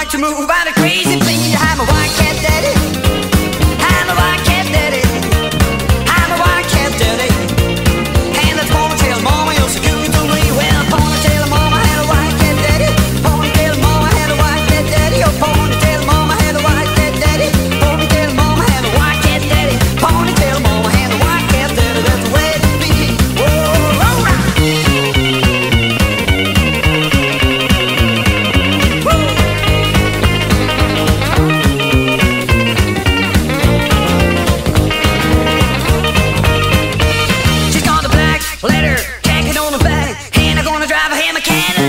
want to move on a crazy thing. You have, why can't that hand mechanic.